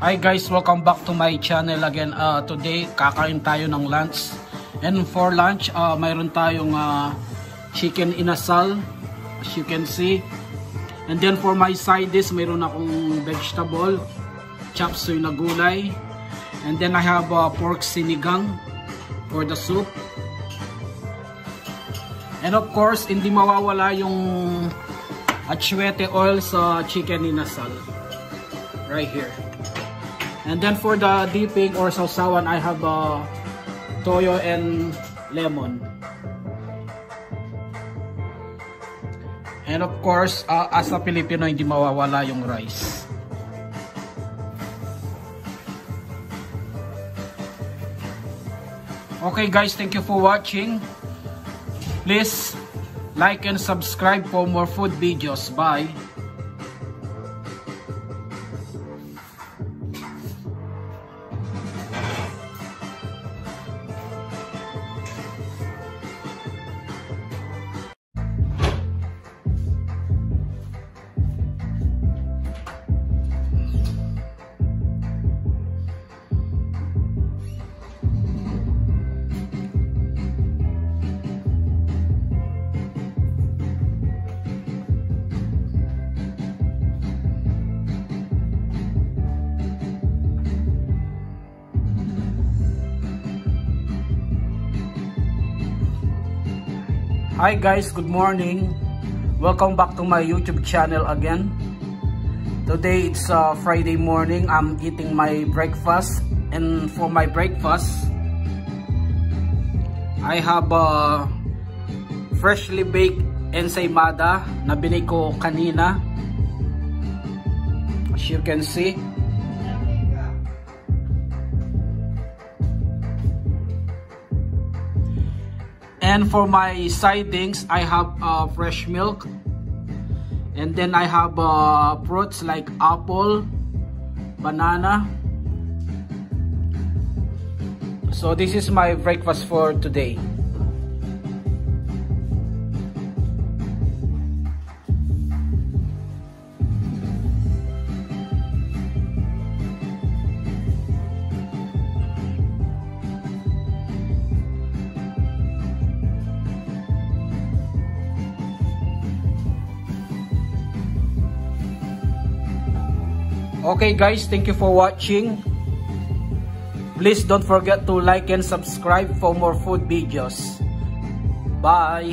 Hi guys, welcome back to my channel again. Uh, today, kakain tayo ng lunch. And for lunch, uh, mayroon tayong uh, chicken inasal, as you can see. And then for my side dish, mayroon akong vegetable, chop suey na gulay. And then I have uh, pork sinigang for the soup. And of course, hindi mawawala yung atsuete oil sa chicken inasal. Right here. And then for the dipping or sausawan, I have uh, toyo and lemon. And of course, uh, as a Filipino, hindi mawawala yung rice. Okay guys, thank you for watching. Please like and subscribe for more food videos. Bye! Hi guys, good morning. Welcome back to my YouTube channel again. Today it's uh, Friday morning. I'm eating my breakfast and for my breakfast I have uh, freshly baked ensaymada na binake ko kanina. As you can see. And for my sidings, I have uh, fresh milk. And then I have uh, fruits like apple, banana. So this is my breakfast for today. Okay guys, thank you for watching. Please don't forget to like and subscribe for more food videos. Bye!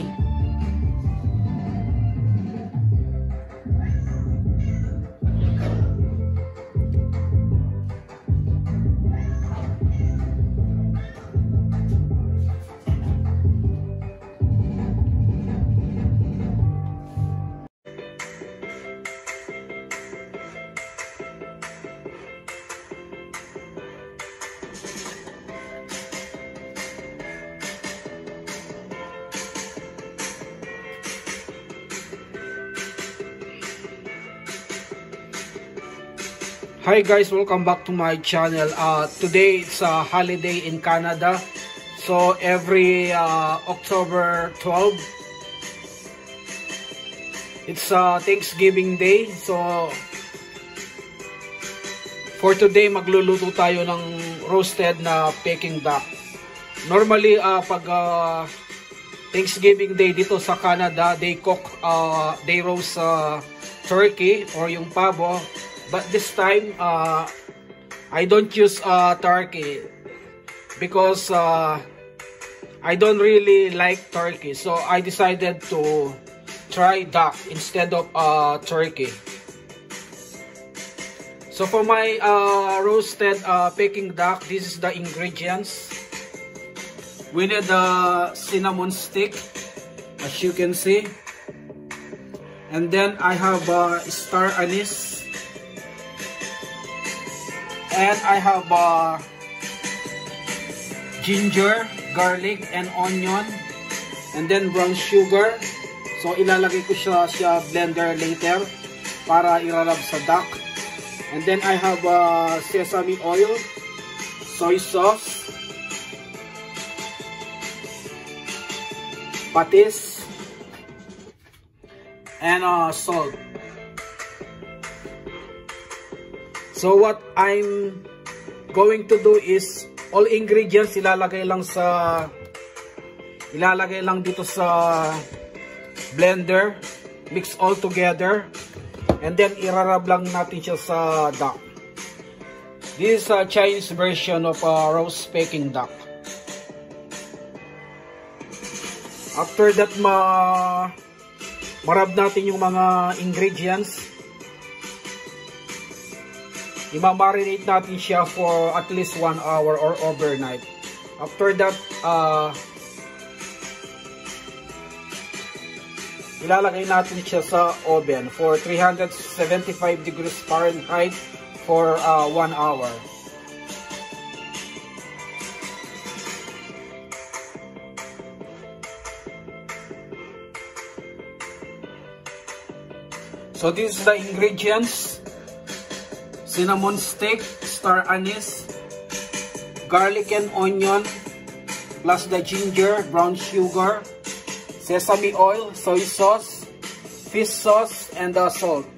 Hi guys, welcome back to my channel. Uh, today it's a holiday in Canada. So every uh, October 12, it's uh, Thanksgiving Day. So for today, magluluto tayo ng roasted na Peking duck. Normally, uh, pag uh, Thanksgiving Day dito sa Canada, they cook, uh, they roast uh, turkey or yung pabo But this time, uh, I don't use uh, turkey because uh, I don't really like turkey. So I decided to try duck instead of uh, turkey. So for my uh, roasted uh, Peking duck, this is the ingredients. We need the cinnamon stick, as you can see. And then I have uh, star anise And I have uh, ginger, garlic, and onion. And then brown sugar. So ilalagay ko siya sa blender later para irarab sa duck. And then I have uh, sesame oil. soy sauce, patis, and uh, salt. So what I'm going to do is all ingredients ilalagay lang sa ilalagay lang dito sa blender. Mix all together. And then irarab lang natin siya sa duck. This is a Chinese version of a roast Peking duck. After that ma marab natin yung mga ingredients i-marinate natin siya for at least 1 hour or overnight. After that, uh, ilalagay natin siya sa oven for 375 degrees Fahrenheit for uh, 1 hour. So this is the ingredients cinnamon stick, star anise, garlic and onion, plus the ginger, brown sugar, sesame oil, soy sauce, fish sauce, and the salt.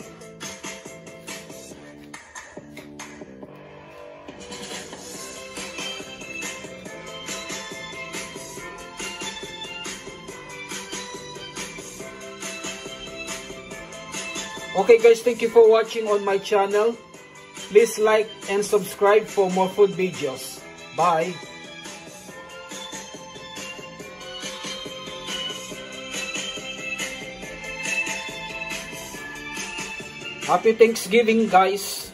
Okay guys, thank you for watching on my channel. Please like and subscribe for more food videos. Bye! Happy Thanksgiving guys!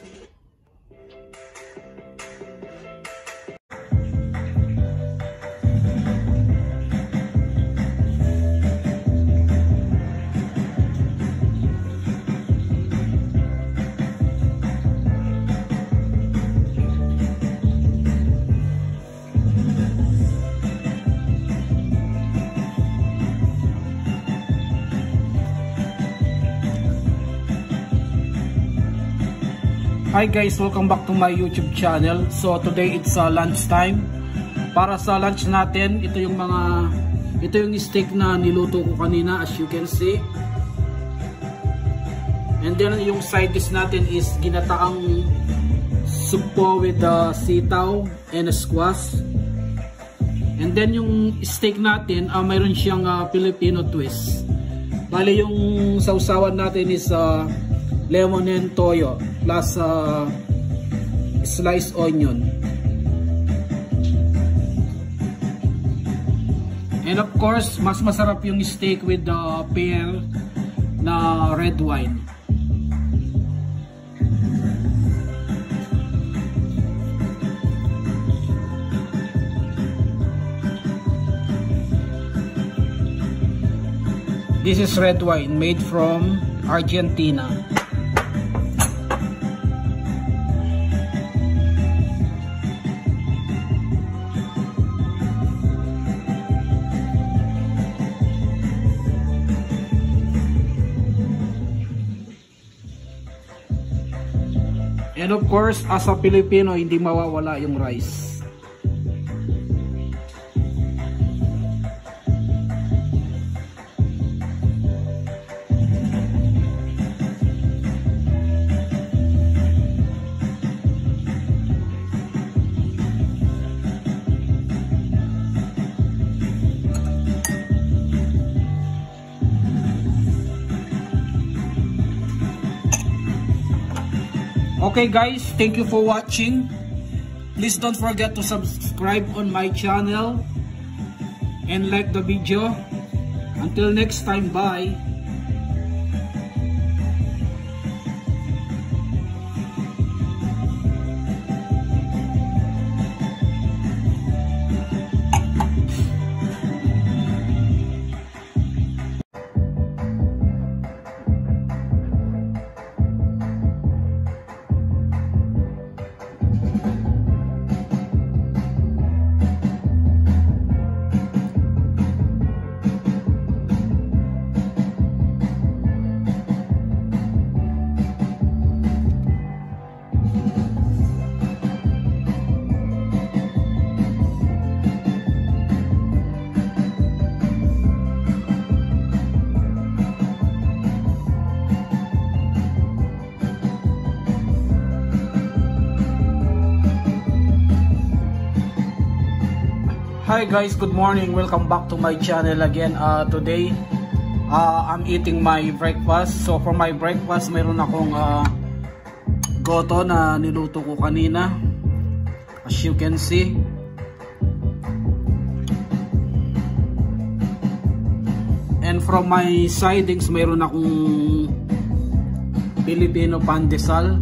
Hi guys, welcome back to my YouTube channel. So today it's uh, lunch time. Para sa lunch natin, ito yung mga ito yung steak na niluto ko kanina as you can see. And then yung side dish natin is ginataang supo with uh, sitaw and squash. And then yung steak natin, uh, mayroon siyang uh, Filipino twist. Bali yung sausawan natin is uh, lemon and toyo plus uh, sliced onion and of course mas masarap yung steak with the pear na red wine This is red wine made from Argentina. And of course, as a Pilipino, hindi mawawala yung rice. Okay guys, thank you for watching. Please don't forget to subscribe on my channel and like the video. Until next time, bye. Hi guys, good morning. Welcome back to my channel again. Uh, today, uh, I'm eating my breakfast. So for my breakfast, mayroon akong uh, goto na niluto ko kanina. As you can see. And from my sidings, mayroon akong Filipino pandesal.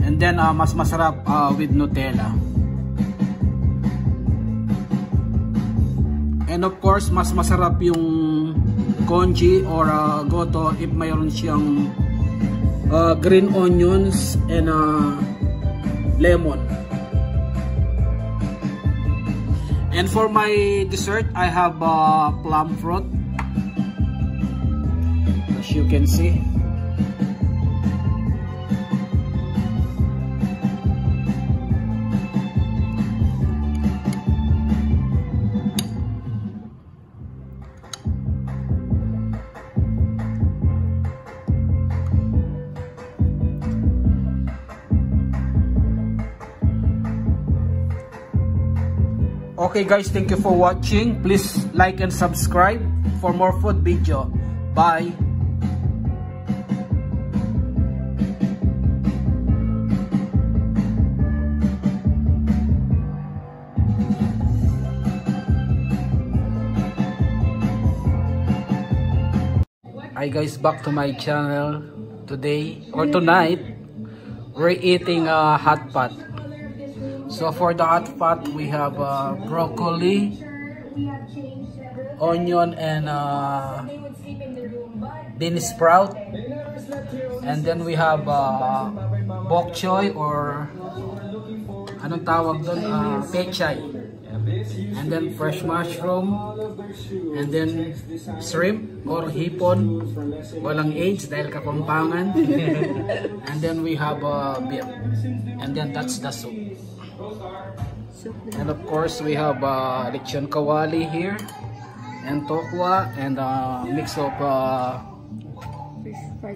And then uh, mas masarap uh, with Nutella. And of course, mas masarap yung congee or uh, goto if mayroon siyang uh, green onions and uh, lemon. And for my dessert, I have uh, plum fruit. As you can see. Okay guys, thank you for watching. Please like and subscribe for more food video. Bye! Hi guys, back to my channel today or tonight. We're eating a hot pot. So for the hot pot, we have uh, broccoli, onion, and uh, bean sprout. And then we have uh, bok choy or anong tawag doon? Uh, pechay. And then fresh mushroom. And then shrimp or hipon. Walang age dahil kapampangan. and then we have uh, beef. And then that's the soup. And of course, we have uh, lechon kawali here, and tokwa, and uh, mix of uh,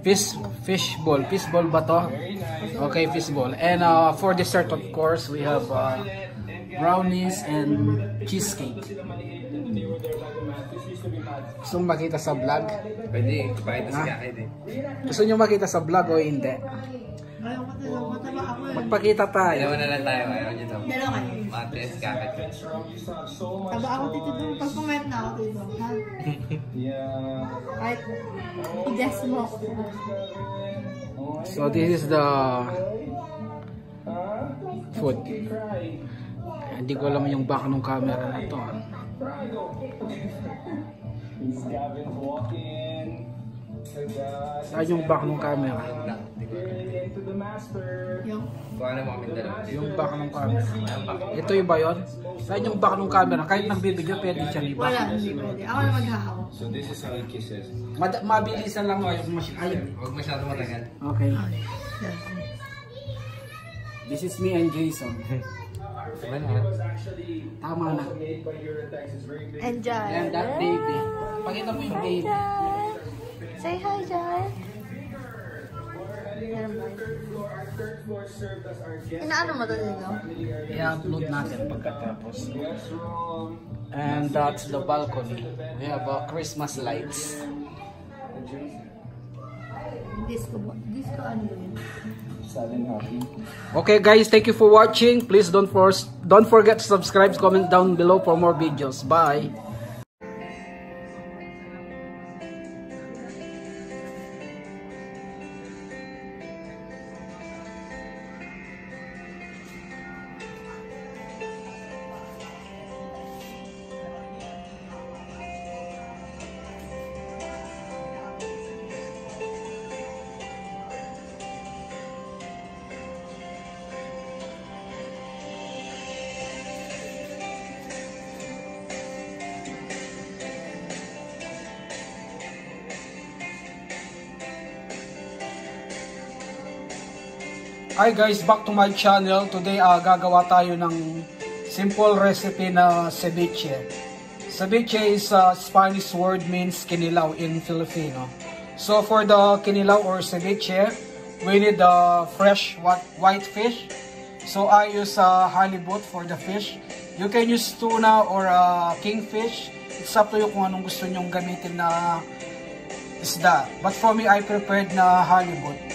fish fish ball. Fish ball ba to? Okay, fish ball. And uh, for dessert, of course, we have uh, brownies and cheesecake. Gusto mo makita sa vlog? Pwede, pakita Ha? si Kakay din. Gusto nyo makita sa vlog o hindi? Ayaw ko talaga. Magpakita tayo. Dalawa na lang tayo, ayaw nyo to. Dalawa si Kakay. Taba ako dito doon. Pag pumayat na ako dito, ha? Kahit i-guess mo ako. So this is the food. Hindi ko alam yung back ng camera na to. ah. Saan yung back ng camera? Yung, ano mo kami dalawa. Yung back ng camera. Ito yung ba yun? Saan yung back ng camera? Kahit nagbibideo, pwede siya iba. wala, hindi pwede. Ako na maghahawak. Mad- mabilisan lang o yung mas- Ay, Huwag masyado matagal. okay. This is me and Jason. Tama na. Enjoy. And that baby. Pakita mo yung baby. Say hi, Jan. Inaano mo to dito? I-upload natin pagkatapos. And that's the balcony. We have uh, Christmas lights. Disco, disco ano yun? Okay guys, thank you for watching. Please don't force don't forget to subscribe, comment down below for more videos. Bye. Hi guys, back to my channel. Today uh, gagawa tayo ng simple recipe na ceviche. Ceviche is a Spanish word means kinilaw in Filipino. So for the kinilaw or ceviche, we need the fresh white fish. So I use uh, halibut for the fish You can use tuna or uh, kingfish. It's up to you kung anong gusto nyong gamitin na isda. But for me, I prepared na halibut.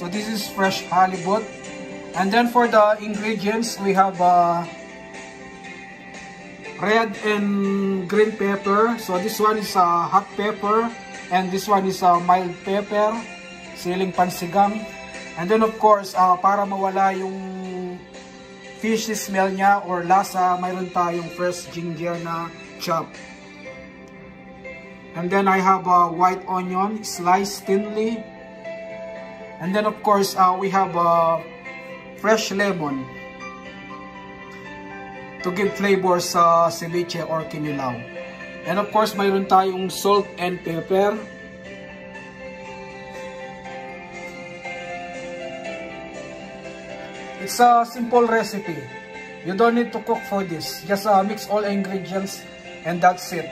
So this is fresh halibut. And then for the ingredients, we have uh, red and green pepper. So this one is uh, hot pepper. And this one is uh, mild pepper. Siling pansigang. And then of course, uh, para mawala yung fishy smell niya or lasa, mayroon tayong fresh ginger na chop. And then I have a white onion sliced thinly. And then of course, uh, we have a fresh lemon to give flavor sa ceviche or kinilaw. And of course, mayroon tayong salt and pepper. It's a simple recipe. You don't need to cook for this. Just uh, mix all ingredients and that's it.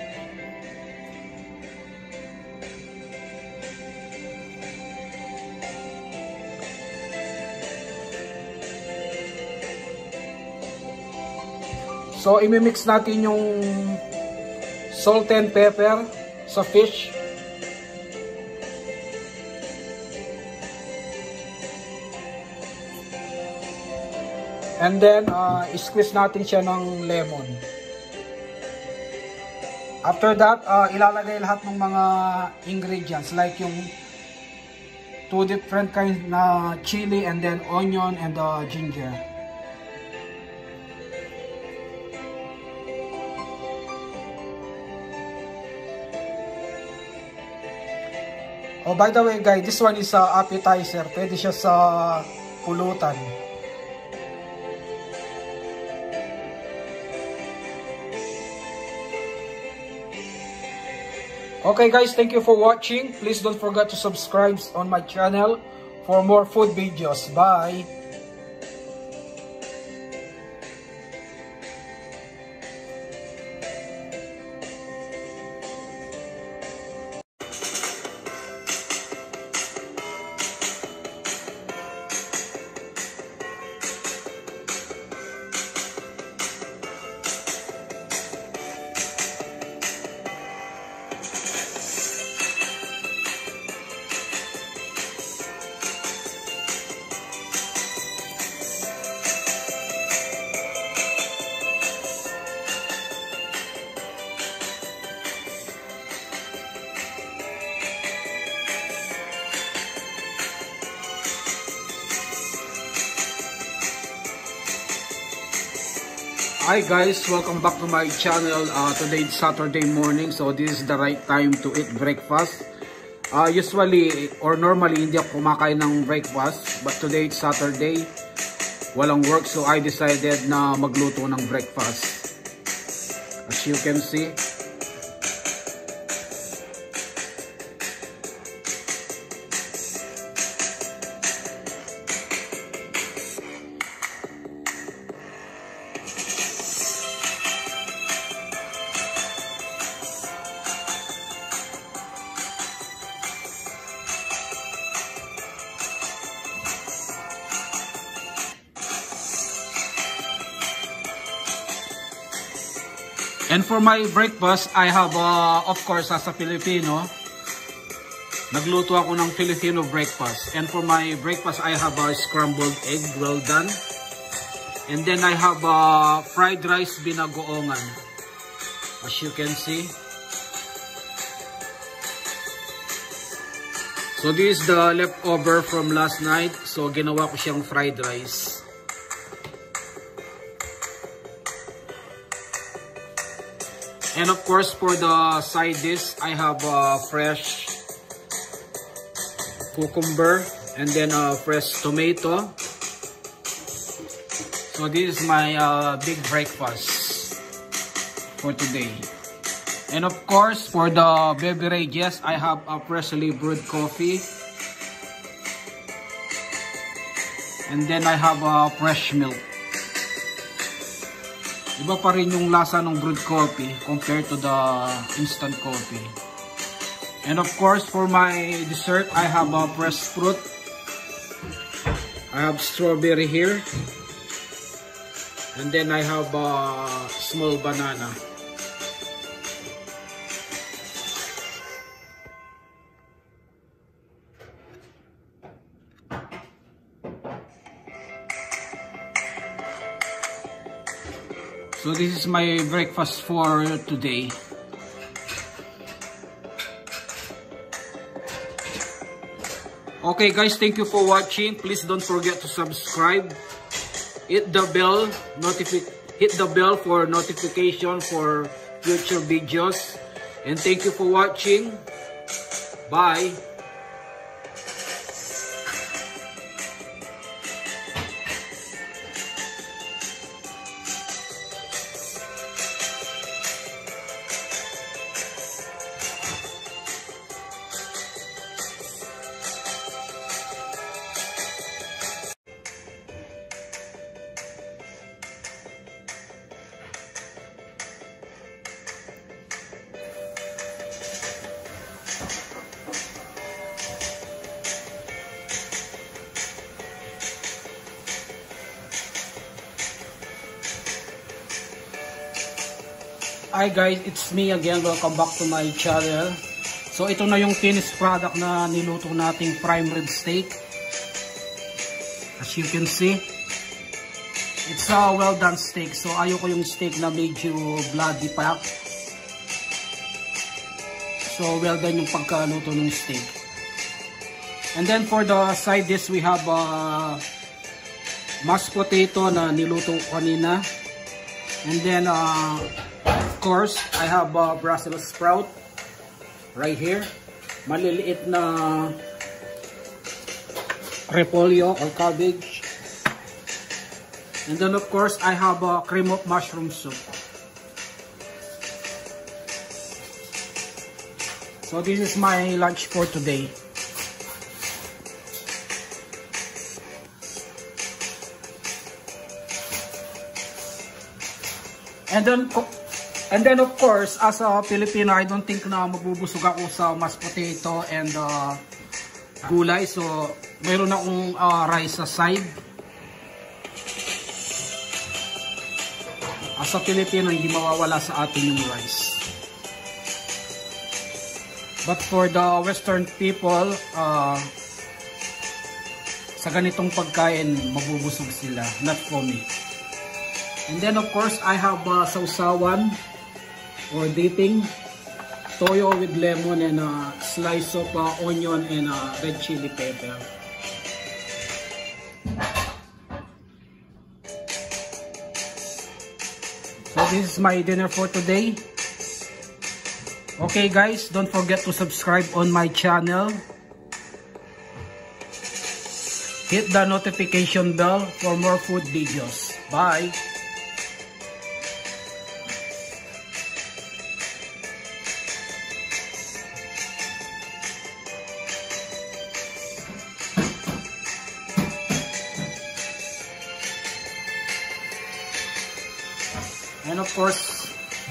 So, imimix natin yung salt and pepper sa fish. And then, uh, squeeze natin siya ng lemon. After that, uh, ilalagay lahat ng mga ingredients like yung two different kinds na chili and then onion and uh, ginger. Oh, by the way guys, this one is uh, appetizer. Pwede siya sa pulutan. Okay guys, thank you for watching. Please don't forget to subscribe on my channel for more food videos. Bye! Hi guys, welcome back to my channel. Uh, today is Saturday morning, so this is the right time to eat breakfast. Uh, usually or normally hindi ako kumakain ng breakfast, but today it's Saturday. Walang work, so I decided na magluto ng breakfast. As you can see, for my breakfast, I have, uh, of course, as a Filipino, nagluto ako ng Filipino breakfast. And for my breakfast, I have a scrambled egg, well done. And then I have a fried rice binagoongan. As you can see. So this is the leftover from last night. So ginawa ko siyang fried rice. And of course, for the side dish, I have uh, fresh cucumber and then uh, fresh tomato. So this is my uh, big breakfast for today. And of course, for the beverages, I have a freshly brewed coffee. And then I have a fresh milk. Iba pa rin yung lasa ng brewed coffee compared to the instant coffee. And of course, for my dessert, I have a pressed fruit. I have strawberry here. And then I have a small banana. So this is my breakfast for today. Okay guys, thank you for watching. Please don't forget to subscribe. Hit the bell, hit the bell for notification for future videos. And thank you for watching. Bye. Hi guys, it's me again. Welcome back to my channel. So ito na yung finished product na niluto nating prime rib steak. As you can see, it's a well done steak. So ayoko yung steak na medyo bloody pa. So well done yung pagkaluto ng steak. And then for the side dish, we have uh, mashed potato na niluto kanina. And then uh, course, I have uh, Brussels sprout right here. Maliliit na repolyo or cabbage. And then of course, I have uh, cream of mushroom soup. So this is my lunch for today. And then And then of course, as a Filipino, I don't think na mabubusog ako sa mashed potato and uh, gulay. So, mayroon akong uh, rice sa side. As a Filipino, hindi mawawala sa atin yung rice. But for the Western people, uh, sa ganitong pagkain, mabubusog sila. Not for me. And then of course, I have uh, sausawan or dipping toyo with lemon and a slice of uh, onion and uh, red chili pepper. So this is my dinner for today. Okay guys, don't forget to subscribe on my channel. Hit the notification bell for more food videos. Bye!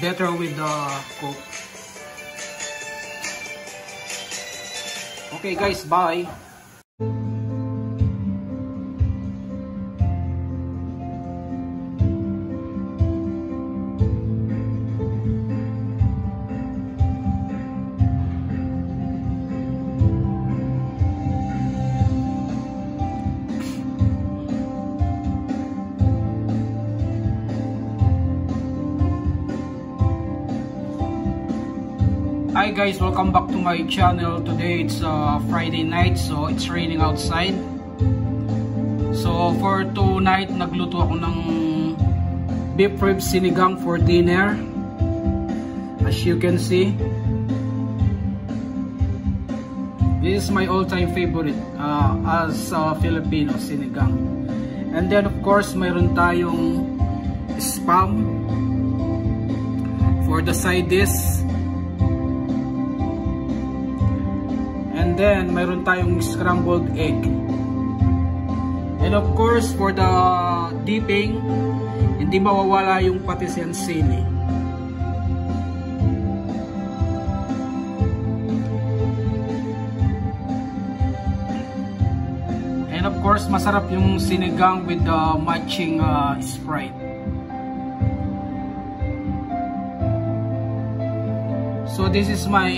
Better with the coke. Okay guys, bye! Guys, welcome back to my channel. Today it's uh, Friday night so it's raining outside. So for tonight, nagluto ako ng beef rib sinigang for dinner. As you can see. This is my all-time favorite uh, as a Filipino sinigang. And then of course, mayroon tayong spam for the side dish. then mayroon tayong scrambled egg. And of course for the dipping hindi mawawala yung patis and sili. And of course masarap yung sinigang with the matching uh, sprite. So this is my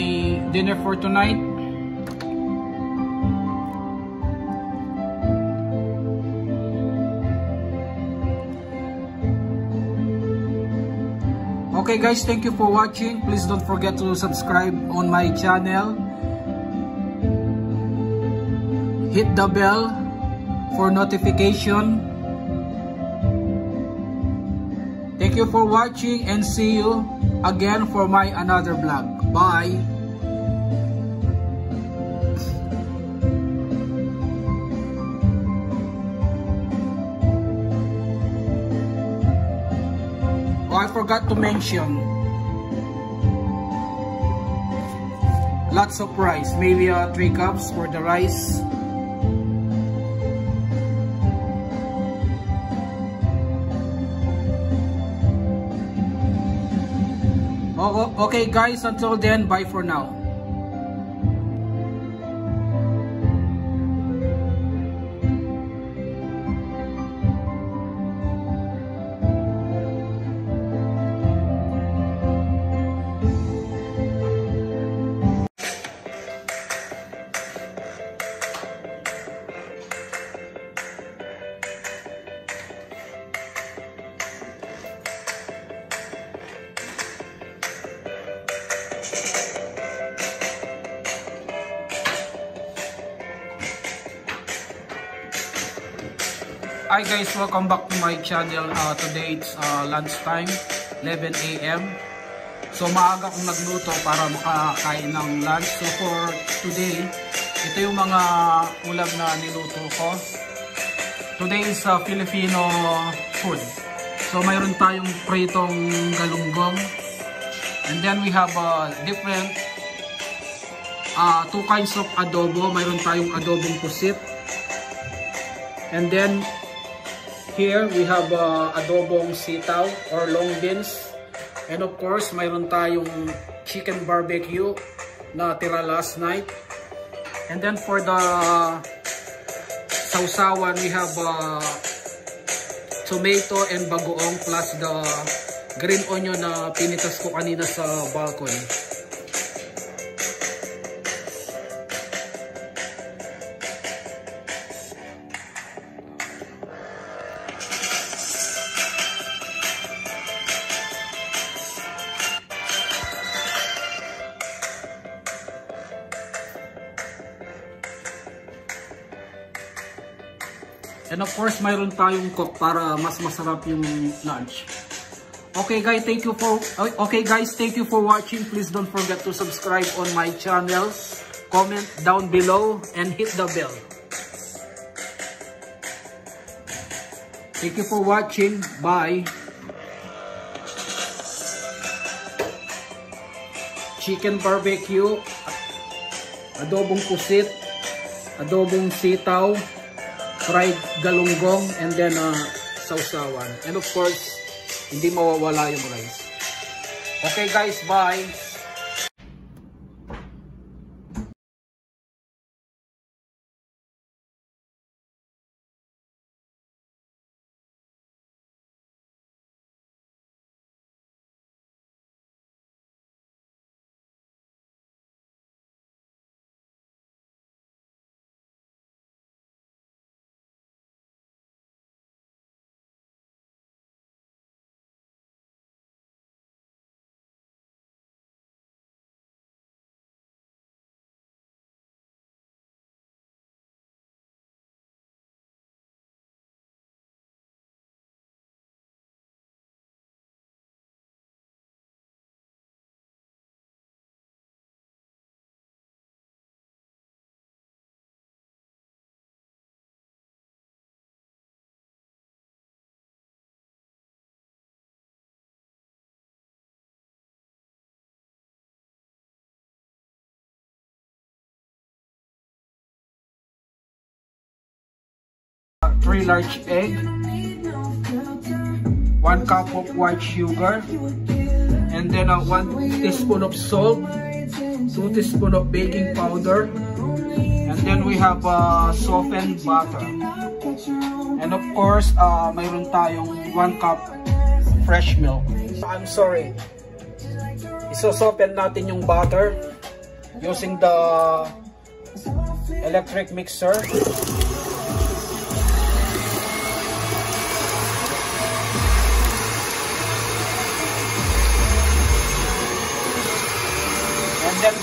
dinner for tonight. Okay guys, thank you for watching. Please don't forget to subscribe on my channel. Hit the bell for notification. Thank you for watching and see you again for my another vlog. Bye! Forgot to mention. Lots of rice. Maybe uh, 3 cups for the rice. Oh, okay guys, until then, bye for now. Hi guys, welcome back to my channel. Uh, today it's uh, lunchtime, 11 a.m. So maaga akong nagluto para makakain ng lunch. So for today, ito yung mga ulam na niluto ko. Today is uh, Filipino food. So mayroon tayong pritong galunggong. And then we have uh, different uh, two kinds of adobo. Mayroon tayong adobong pusit. And then Here we have uh, adobong sitaw or long beans. And of course, mayroon tayong chicken barbecue na tira last night. And then for the sausawan, we have uh, tomato and bagoong plus the green onion na pinitas ko kanina sa balcony. Course, mayroon tayong cook para mas masarap yung lunch. Okay guys, thank you for Okay guys, thank you for watching. Please don't forget to subscribe on my channel. Comment down below and hit the bell. Thank you for watching. Bye. Chicken barbecue, adobong pusit, adobong sitaw, fried galunggong and then uh, sausawan. And of course, hindi mawawala yung rice. Okay guys, bye! Three large egg, one cup of white sugar, and then uh, one teaspoon of salt, two teaspoon of baking powder, and then we have uh, softened butter. And of course, uh, mayroon tayong one cup fresh milk. I'm sorry. Isosopen natin yung butter using the electric mixer.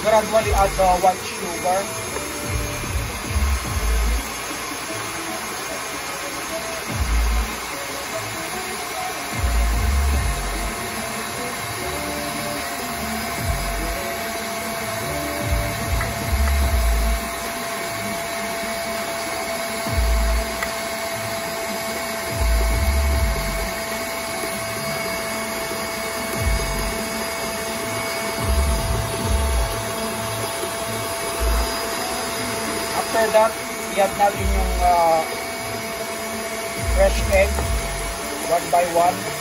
Gradually add the white sugar. That, i-add natin yung uh, fresh egg one by one.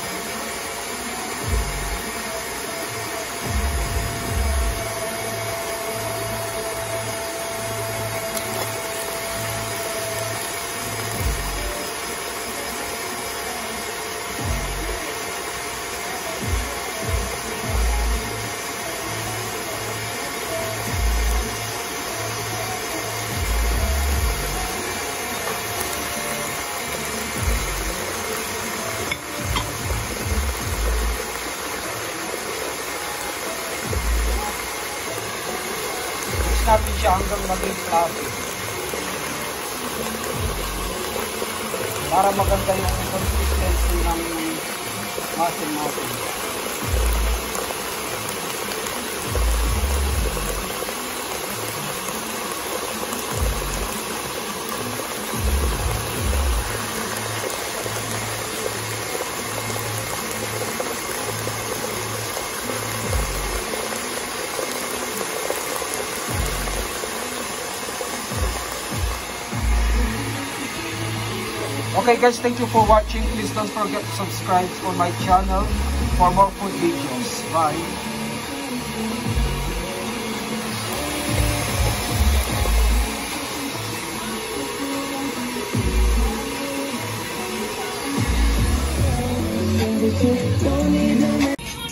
Okay guys, thank you for watching. Please don't forget to subscribe for my channel for more food videos. Bye.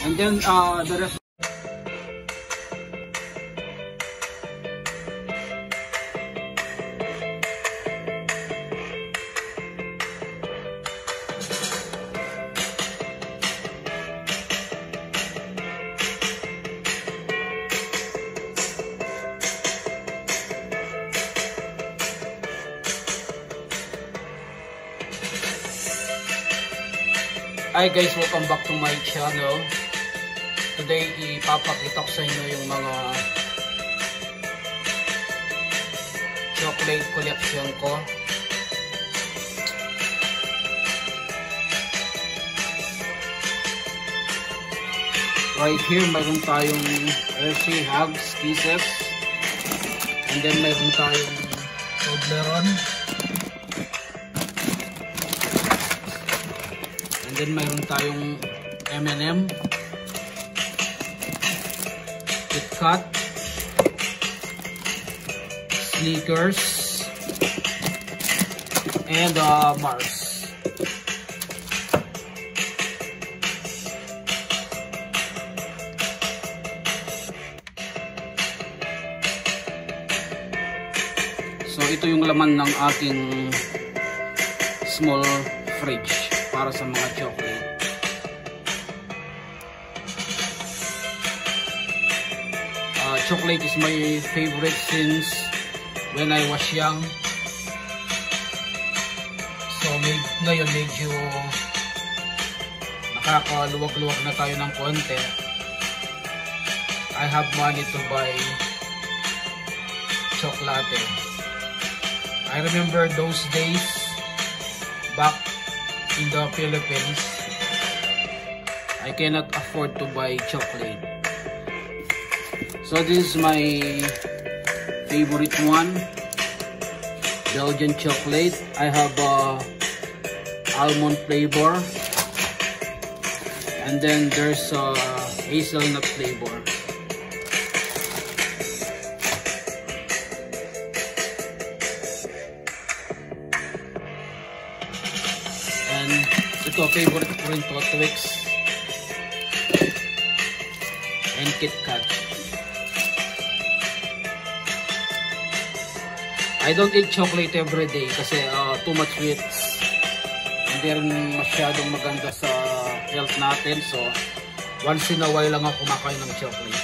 And then uh, the rest Hi guys, welcome back to my channel. Today, ipapakita ko sa inyo yung mga chocolate collection ko. Right here, mayroon tayong Hershey Hugs Kisses. And then mayroon tayong Toblerone. And then mayroon tayong M&M, KitKat, Sneakers, and uh, Mars. So ito yung laman ng ating small fridge para sa mga chocolate. Uh, chocolate is my favorite since when I was young. So may, ngayon medyo nakakaluwag-luwag na tayo ng konti. I have money to buy chocolate. I remember those days back in the Philippines, I cannot afford to buy chocolate. So this is my favorite one, Belgian chocolate. I have uh, almond flavor, and then there's uh, hazelnut flavor. Ito, favorite ko rin to, Twix. and KitKat. I don't eat chocolate every day kasi uh, too much sweets. Hindi rin masyadong maganda sa health natin. So, once in a while lang ako kumakain ng chocolate.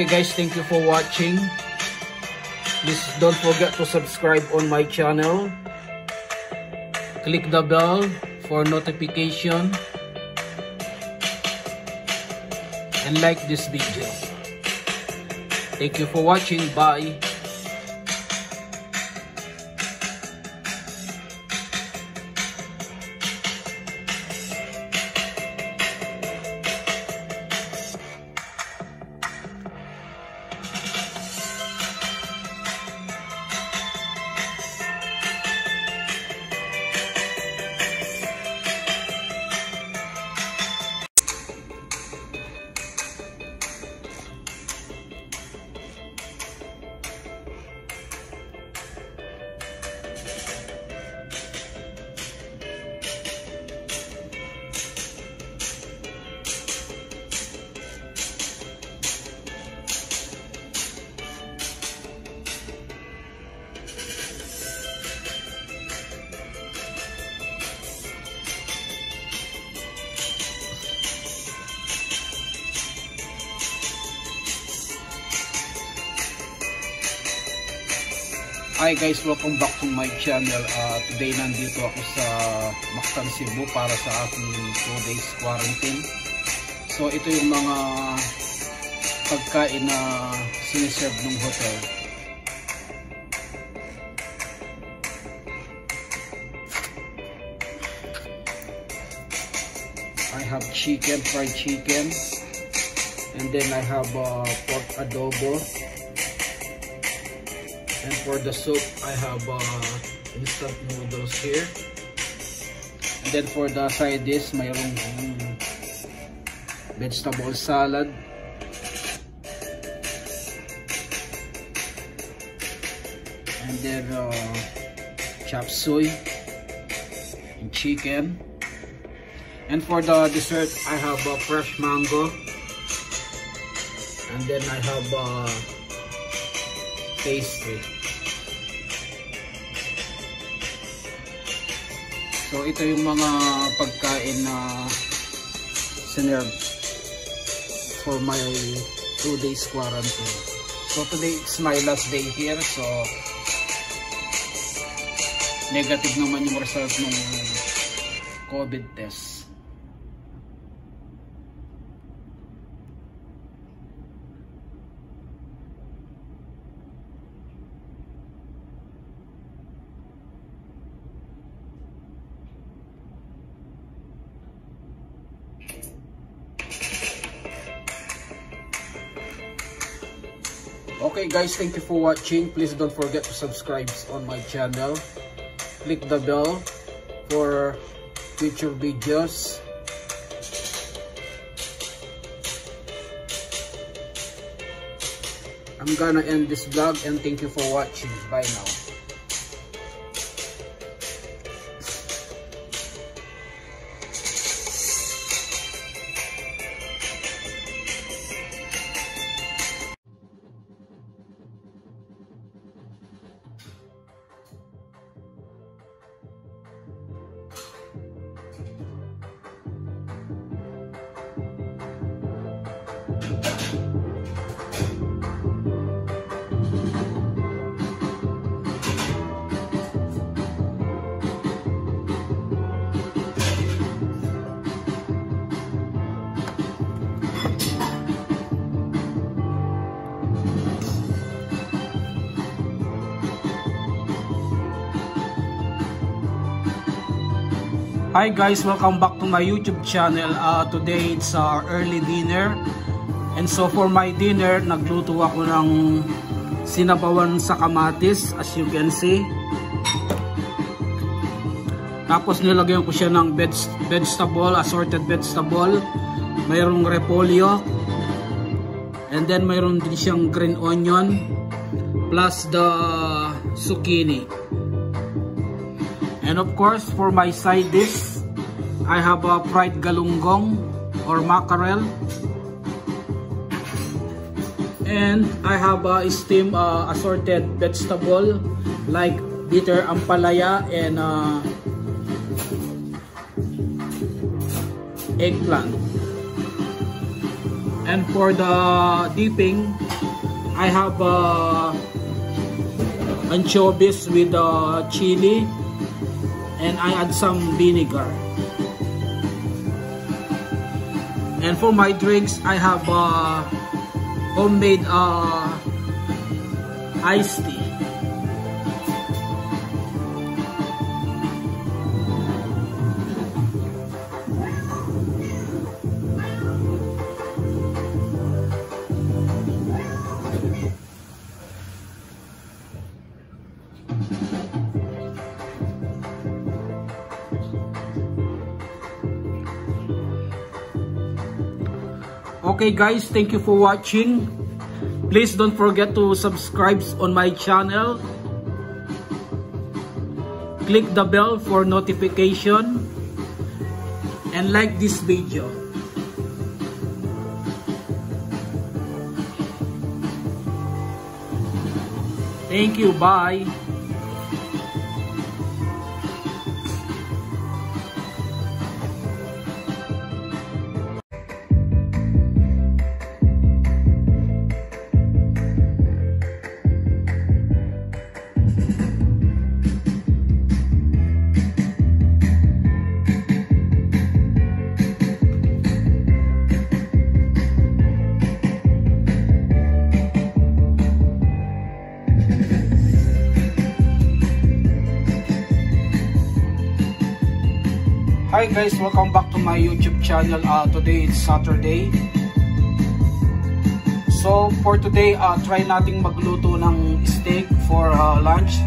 Okay guys, thank you for watching. Please don't forget to subscribe on my channel. Click the bell for notification. And like this video. Thank you for watching. Bye. Hi guys, welcome back to my channel. Uh, today nandito ako sa Mactan, Cebu para sa aking 2 days quarantine. So ito yung mga pagkain na siniserve ng hotel. I have chicken, fried chicken. And then I have uh, pork adobo. And for the soup, I have uh, instant noodles here. And then for the side dish, mayroong um, vegetable salad. And then uh, chop suey and chicken. And for the dessert, I have uh, fresh mango. And then I have uh, pastry. So ito yung mga pagkain na sinerve for my 2 days quarantine. So today it's my last day here so negative naman yung result ng COVID test. Guys, thank you for watching. Please don't forget to subscribe on my channel. Click the bell for future videos. I'm gonna end this vlog and thank you for watching. Bye now. Hi guys, welcome back to my YouTube channel. Uh, today it's our early dinner. And so for my dinner, nagluto ako ng sinabawan sa kamatis as you can see. Tapos nilagyan ko siya ng veg vegetable, assorted vegetable. Mayroong repolyo. And then mayroon din siyang green onion plus the zucchini. And of course, for my side dish, I have a fried galunggong or mackerel. And I have a steamed uh, assorted vegetable like bitter ampalaya and uh, eggplant. And for the dipping, I have uh, anchovies with uh, chili and I add some vinegar. And for my drinks, I have uh, homemade uh, iced tea. Okay guys, thank you for watching. Please don't forget to subscribe on my channel. Click the bell for notification and like this video. Thank you, bye. Guys, welcome back to my YouTube channel. Uh, today is Saturday. So for today, uh, try nating magluto ng steak for uh, lunch.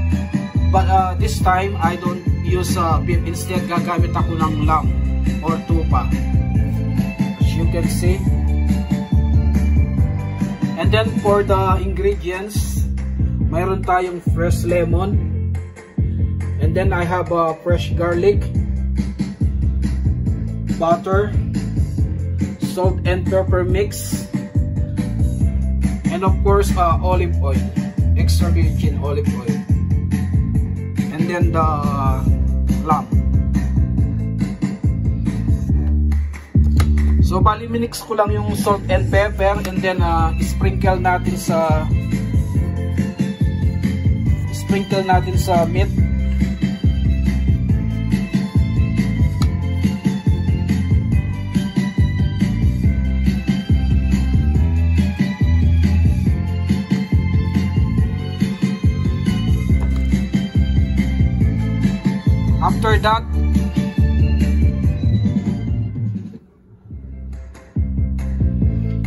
But uh, this time, I don't use uh, beef. Instead, gagamit ako ng lamb or tupa. As you can see. And then for the ingredients, mayroon tayong fresh lemon. And then I have uh, fresh garlic butter, salt and pepper mix, and of course uh, olive oil, extra virgin olive oil, and then the lamb. So bali minix ko lang yung salt and pepper and then uh, sprinkle natin sa sprinkle natin sa meat that,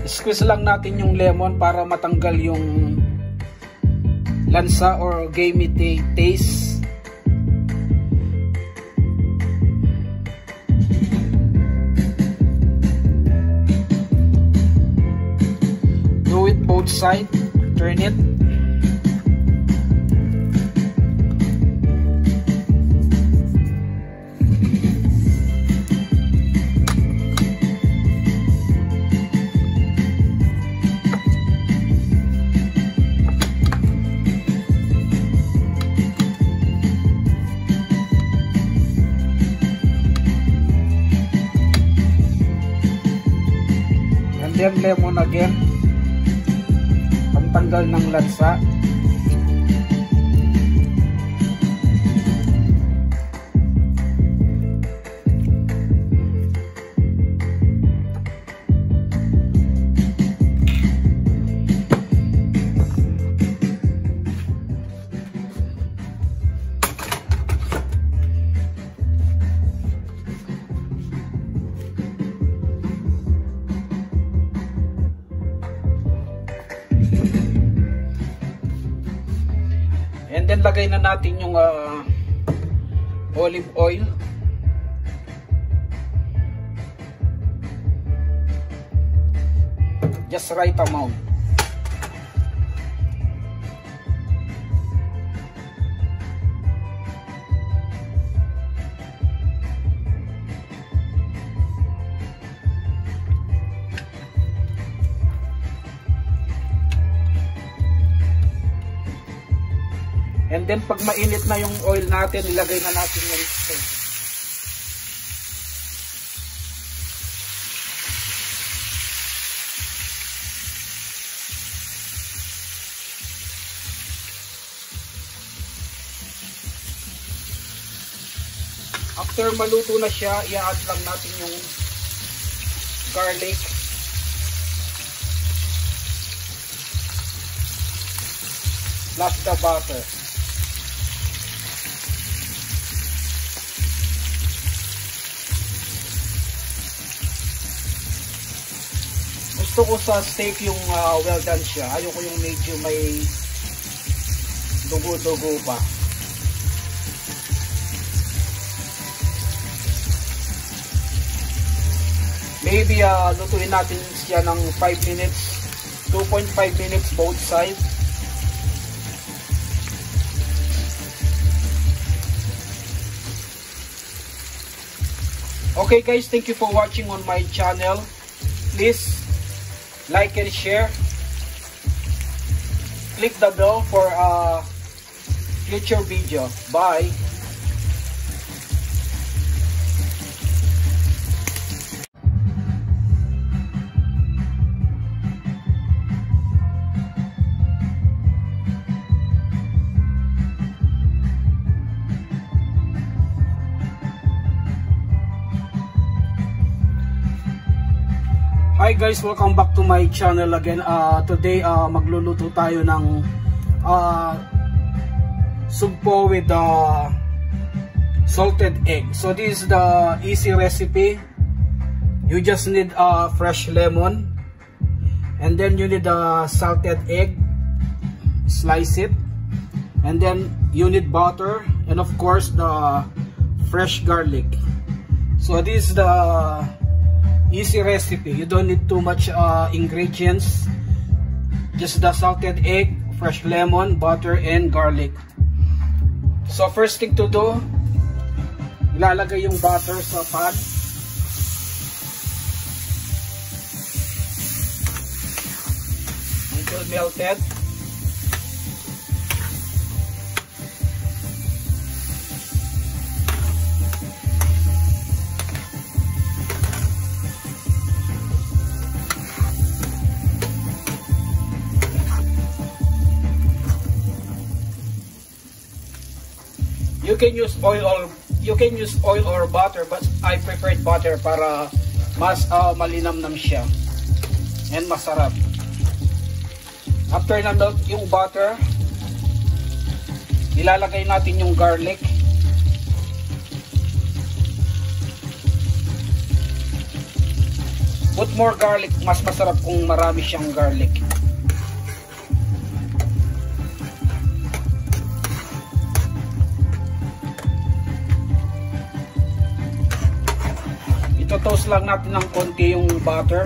squeeze lang natin yung lemon para matanggal yung lansa or gamey taste. Do it both side, turn it. Lemon again. Pantanggal ng lansa then lagay na natin yung uh, olive oil. Just right amount. And then pag mainit na yung oil natin, ilagay na natin yung steak. After maluto na siya, i-add lang natin yung garlic. Plus the butter. Gusto ko sa steak yung ah, well done siya. Ayoko yung medyo may dugo-dugo pa. Maybe uh, lutuin natin siya ng 5 minutes, 2.5 minutes both sides. Okay guys, thank you for watching on my channel. Please like and share. Click the bell for a future video. Bye. Guys, welcome back to my channel again. Uh, today uh, magluluto tayo ng uh, sugpo with uh, salted egg. So this is the easy recipe. You just need uh, fresh lemon and then you need a salted egg. Slice it and then you need butter and of course the fresh garlic. So this is the easy recipe. You don't need too much uh, ingredients. Just the salted egg, fresh lemon, butter, and garlic. So first thing to do, ilalagay yung butter sa pan. Until melted. You can use oil or you can use oil or butter but I preferred butter para mas uh, malinamnam siya and masarap. After na melt yung butter, ilalagay natin yung garlic. Put more garlic, mas masarap kung marami siyang garlic. Ito-toast lang natin ng konti yung butter.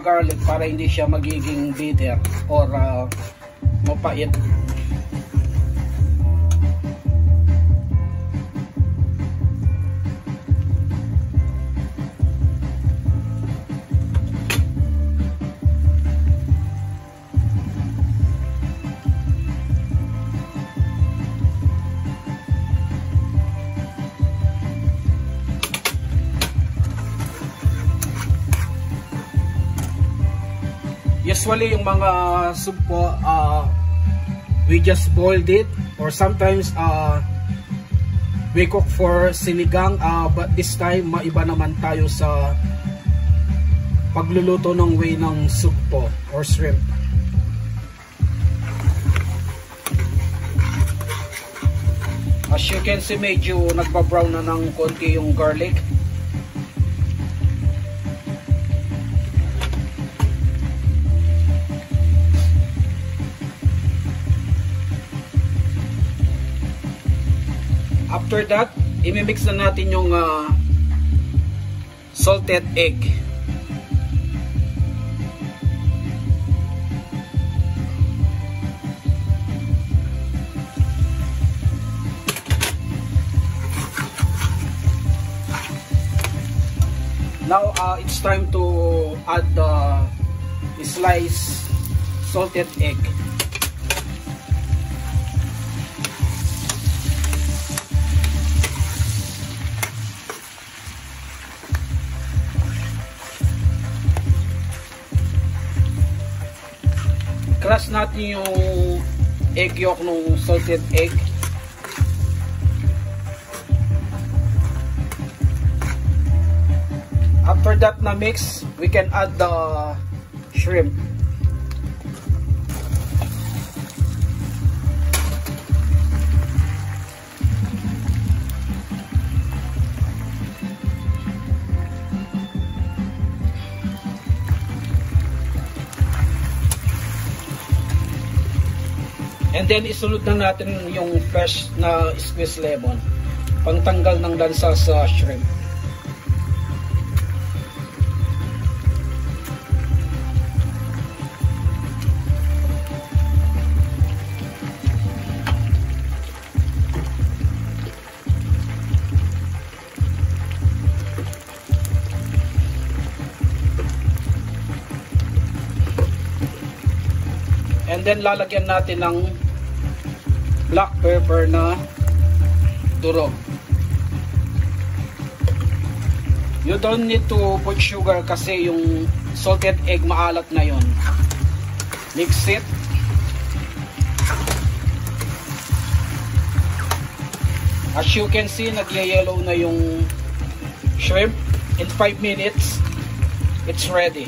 Garlic para hindi siya magiging bitter or uh, mapait. Usually yung mga soup po, uh, we just boiled it or sometimes uh, we cook for sinigang uh, but this time maiba naman tayo sa pagluluto ng way ng soup po or shrimp. As you can see medyo nagba-brown na ng konti yung garlic. After that, imimix na natin yung ah, salted egg. Now uh, it's time to add the sliced salted egg. Natin yung egg yolk ng salted egg. After that na mix, we can add the shrimp. And then isunod na natin yung fresh na squeezed lemon pangtanggal ng lansa sa shrimp. And then lalagyan natin ng black pepper na durog. You don't need to put sugar kasi yung salted egg maalat na yon. Mix it. As you can see, nagyayellow na yung shrimp. In 5 minutes, it's ready.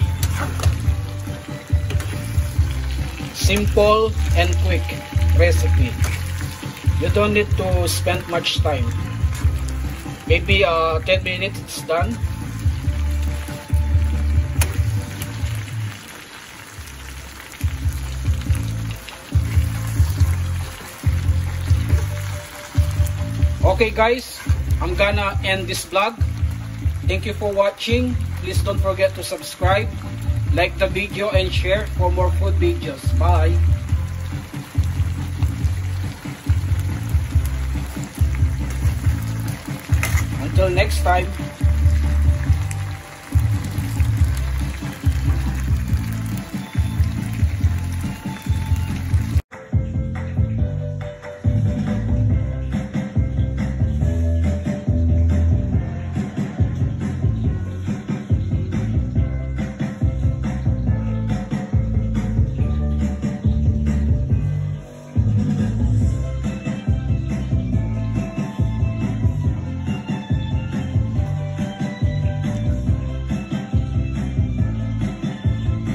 Simple and quick recipe. You don't need to spend much time. Maybe uh, 10 minutes it's done. Okay guys, I'm gonna end this vlog. Thank you for watching. Please don't forget to subscribe, like the video and share for more food videos. Bye! Until next time.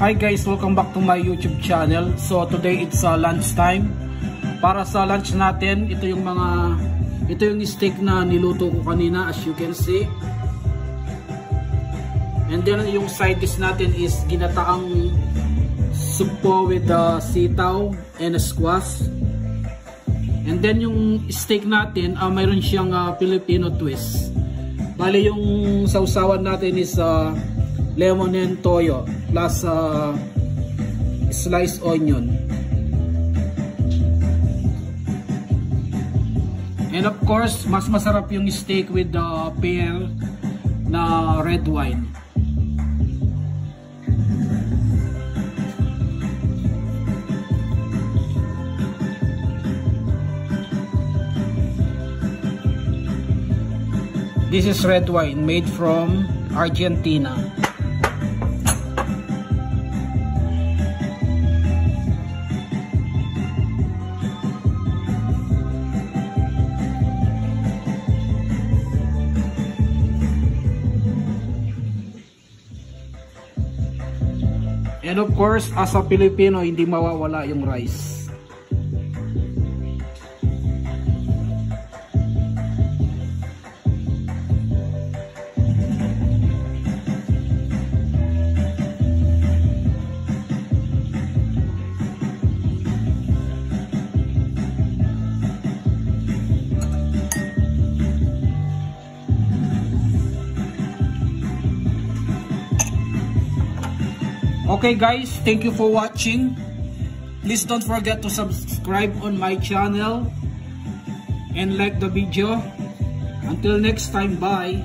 Hi guys, welcome back to my YouTube channel. So today it's uh, lunch time. Para sa lunch natin, ito yung mga ito yung steak na niluto ko kanina as you can see. And then yung side dish natin is ginataang supo with the sitaw and squash. And then yung steak natin, uh, mayroon siyang uh, Filipino twist. Bali yung sausawan natin is uh, lemon and toyo plus uh, sliced onion. And of course, mas masarap yung steak with the pear na red wine. This is red wine made from Argentina. And of course, as a Filipino, hindi mawawala yung rice. Okay guys, thank you for watching. Please don't forget to subscribe on my channel and like the video. Until next time, bye.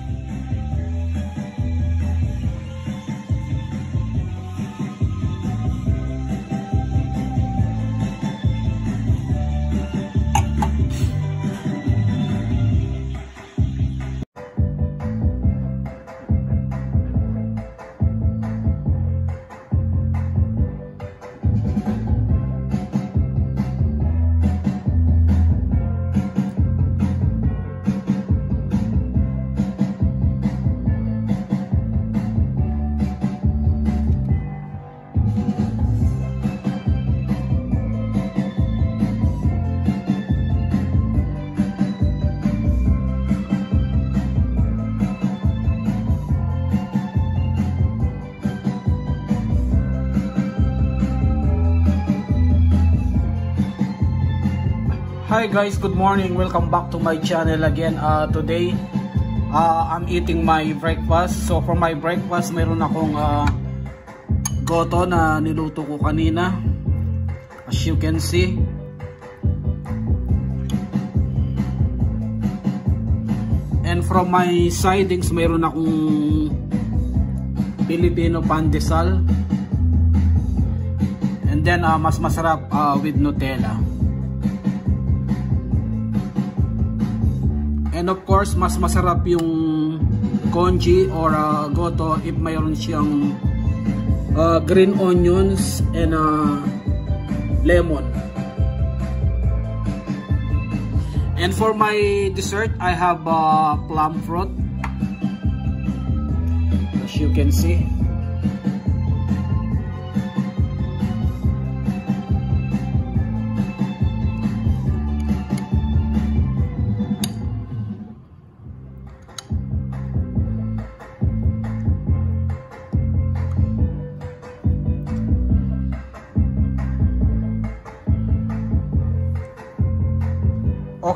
Hi guys, good morning. Welcome back to my channel again. Uh, today, uh, I'm eating my breakfast. So for my breakfast, meron akong uh, goto na niluto ko kanina. As you can see. And from my sidings, meron akong Filipino pandesal. And then uh, mas masarap uh, with Nutella. And of course, mas masarap yung congee or uh, goto if mayroon siyang uh, green onions and uh, lemon. And for my dessert, I have uh, plum fruit. As you can see.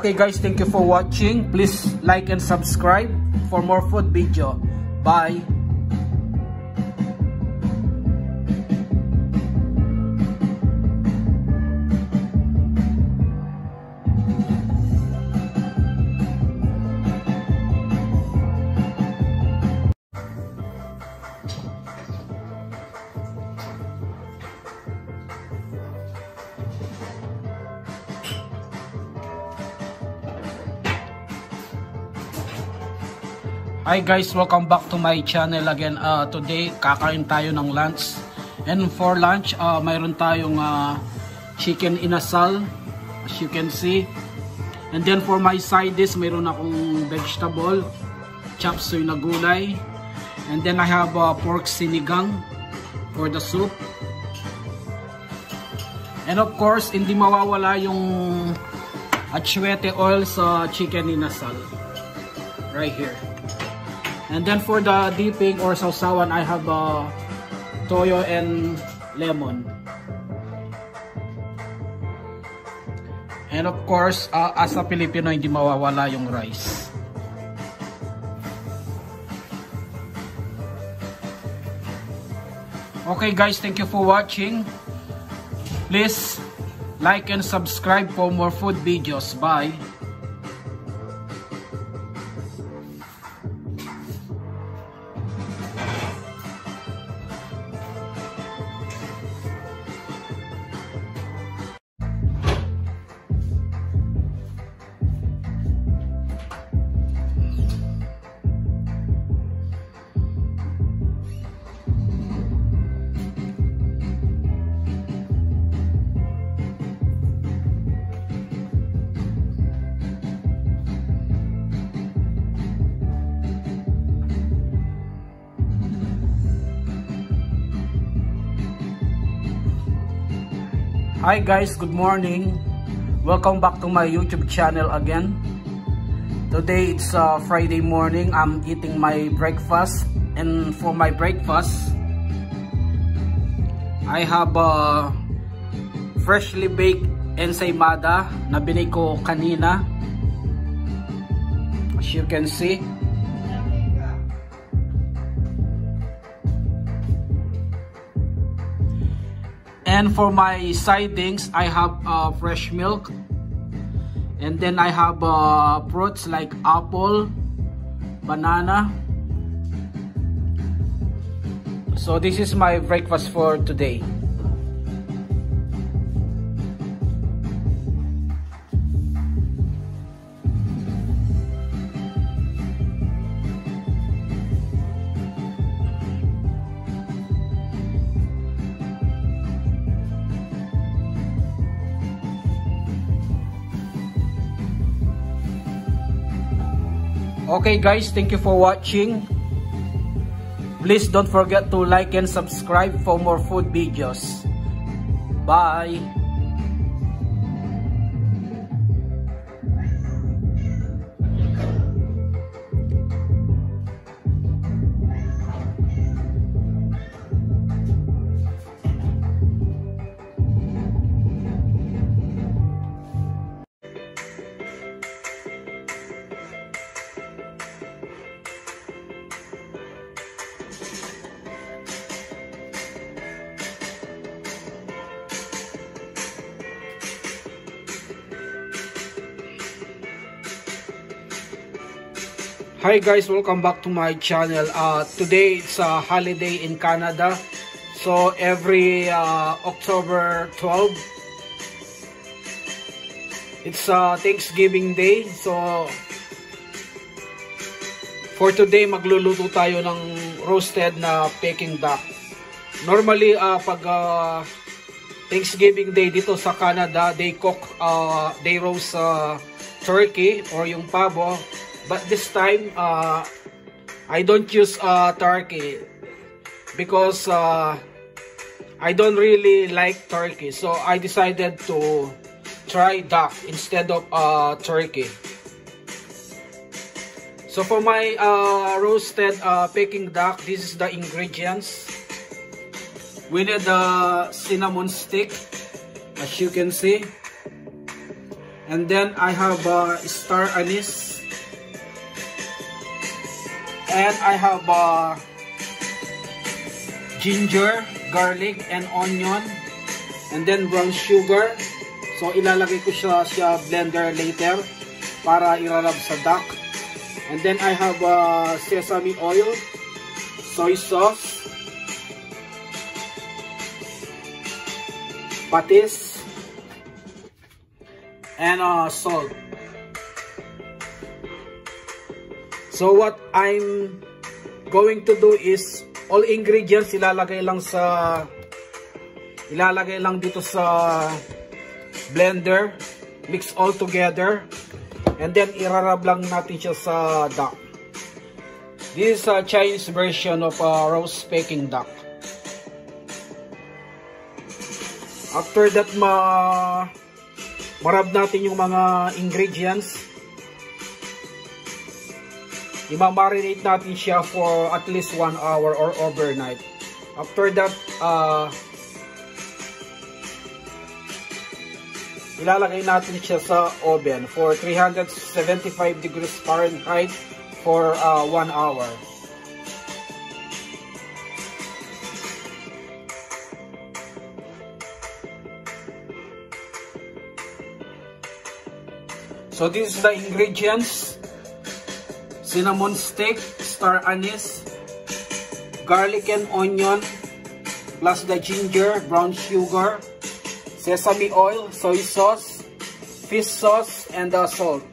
Okay guys, thank you for watching. Please like and subscribe for more food video. Bye! Hi guys, welcome back to my channel again. Uh, today, kakain tayo ng lunch. And for lunch, uh, mayroon tayong uh, chicken inasal, as you can see. And then for my side dish, mayroon akong vegetable, chop suey na gulay. And then I have uh, pork sinigang for the soup. And of course, hindi mawawala yung atsuete oil sa chicken inasal. Right here. And then for the dipping or sausawan, I have uh, toyo and lemon. And of course, uh, as a Filipino, hindi mawawala yung rice. Okay guys, thank you for watching. Please like and subscribe for more food videos. Bye! Hi guys, good morning. Welcome back to my YouTube channel again. Today it's uh, Friday morning. I'm eating my breakfast and for my breakfast I have uh, freshly baked ensaymada na binake ko kanina. As you can see. And for my sidings, I have uh, fresh milk. And then I have uh, fruits like apple, banana. So this is my breakfast for today. Okay guys, thank you for watching. Please don't forget to like and subscribe for more food videos. Bye! Hi guys, welcome back to my channel. Uh, today it's a holiday in Canada. So every uh, October 12, it's uh, Thanksgiving Day. So for today magluluto tayo ng roasted na Peking duck. Normally uh, pag uh, Thanksgiving Day dito sa Canada, they cook, uh, they roast uh, turkey or yung pabo But this time, uh, I don't use uh, turkey because uh, I don't really like turkey. So I decided to try duck instead of uh, turkey. So for my uh, roasted uh, Peking duck, this is the ingredients. We need the cinnamon stick, as you can see. And then I have uh, star anise And I have uh, ginger, garlic, and onion. And then brown sugar. So ilalagay ko siya sa blender later para irarab sa duck. And then I have uh, sesame oil, soy sauce, patis, and uh, salt. So what I'm going to do is all ingredients ilalagay lang sa ilalagay lang dito sa blender. Mix all together. And then irarab lang natin siya sa duck. This is a Chinese version of a roast Peking duck. After that ma marab natin yung mga ingredients i-marinate natin siya for at least 1 hour or overnight. After that, uh, ilalagay natin siya sa oven for 375 degrees Fahrenheit for uh, 1 hour. So this is the ingredients cinnamon stick, star anise, garlic and onion, plus the ginger, brown sugar, sesame oil, soy sauce, fish sauce, and the salt.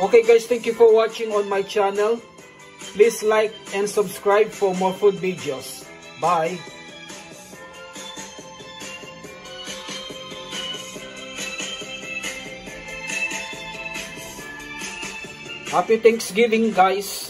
Okay guys, thank you for watching on my channel. Please like and subscribe for more food videos. Bye! Happy Thanksgiving guys!